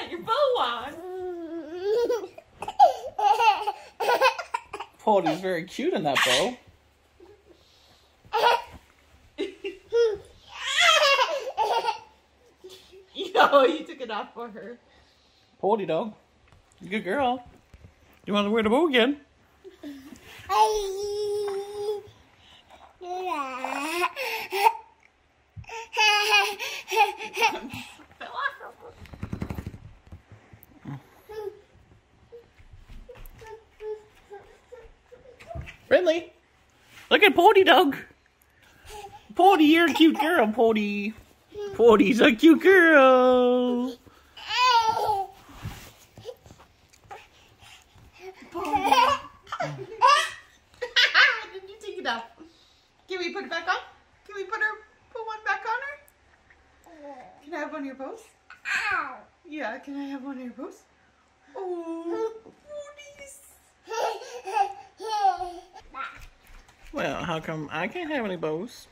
got your bow on. Polly's very cute in that bow. Yo, you took it off for her. Polly dog. Good girl. You want to wear the bow again? Fell off. Friendly. Look at Porty dog. Porty, you're a cute girl, Porty. Porty's a cute girl. Did you take it off? Can we put it back on? Can we put her put one back on her? Can I have one of your bows? Yeah, can I have one of your bows? Oh, Well, how come I can't have any bows?